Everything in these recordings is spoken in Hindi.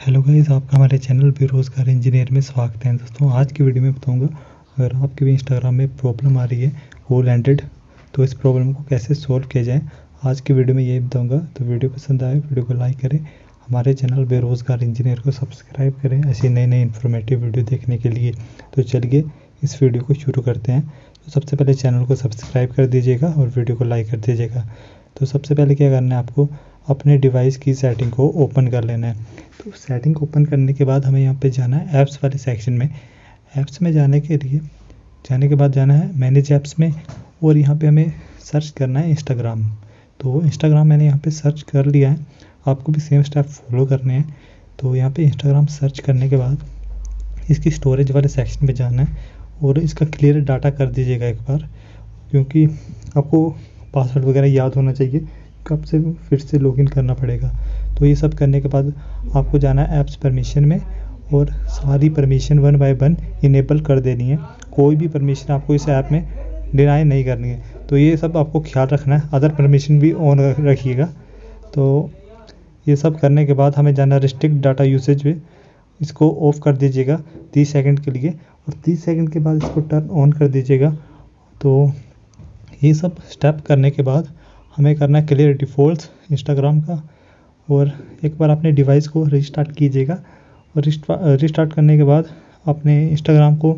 हेलो गाइस आपका हमारे चैनल बेरोज़गार इंजीनियर में स्वागत है। दोस्तों, आज की वीडियो में बताऊँगा, अगर आपके भी इंस्टाग्राम में प्रॉब्लम आ रही है होल एंडेड तो इस प्रॉब्लम को कैसे सोल्व किया जाए, आज की वीडियो में यही बताऊँगा। तो वीडियो पसंद आए वीडियो को लाइक करें, हमारे चैनल बेरोज़गार इंजीनियर को सब्सक्राइब करें, ऐसी नई नई इन्फॉर्मेटिव वीडियो देखने के लिए। तो चलिए, इस वीडियो को शुरू करते हैं। तो सबसे पहले चैनल को सब्सक्राइब कर दीजिएगा और वीडियो को लाइक कर दीजिएगा। तो सबसे पहले क्या करना है आपको अपने डिवाइस की सेटिंग को ओपन कर लेना है। तो सेटिंग ओपन करने के बाद हमें यहाँ पे जाना है ऐप्स वाले सेक्शन में। ऐप्स में जाने के लिए, जाने के बाद जाना है मैनेज ऐप्स में और यहाँ पे हमें सर्च करना है इंस्टाग्राम तो इंस्टाग्राम मैंने यहाँ पे सर्च कर लिया है। आपको भी सेम स्टेप फॉलो करने हैं। तो यहाँ पे इंस्टाग्राम सर्च करने के बाद इसकी स्टोरेज वाले सेक्शन में जाना है और इसका क्लियर डाटा कर दीजिएगा एक बार, क्योंकि आपको पासवर्ड वगैरह याद होना चाहिए। कब से फिर से लॉगिन करना पड़ेगा। तो ये सब करने के बाद आपको जाना है ऐप्स परमिशन में और सारी permission one by one enable कर देनी है। कोई भी परमिशन आपको इस ऐप में डिनाई नहीं करनी है। तो ये सब आपको ख्याल रखना है। अदर परमिशन भी ऑन रखिएगा। तो ये सब करने के बाद हमें जाना रिस्ट्रिक्ट डाटा यूसेज पे। इसको ऑफ़ कर दीजिएगा तीस सेकंड के लिए और तीस सेकंड के बाद इसको टर्न ऑन कर दीजिएगा। तो ये सब स्टेप करने के बाद हमें करना है क्लियर डिफ़ॉल्ट इंस्टाग्राम का और एक बार अपने डिवाइस को रिस्टार्ट कीजिएगा। और रिस्टार्ट करने के बाद अपने इंस्टाग्राम को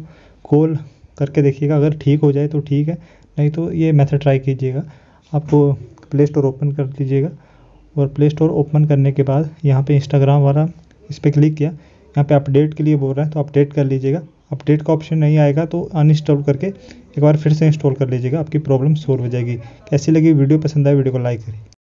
कॉल करके देखिएगा। अगर ठीक हो जाए तो ठीक है, नहीं तो ये मेथड ट्राई कीजिएगा। आपको प्ले स्टोर ओपन कर लीजिएगा और प्ले स्टोर ओपन करने के बाद यहाँ पे इंस्टाग्राम वाला इस पर क्लिक किया। यहाँ पे अपडेट के लिए बोल रहा है तो अपडेट कर लीजिएगा। अपडेट का ऑप्शन नहीं आएगा तो अनइंस्टॉल करके एक बार फिर से इंस्टॉल कर लीजिएगा, आपकी प्रॉब्लम सोल्व हो जाएगी। कैसी लगी वीडियो, पसंद आए वीडियो को लाइक करें।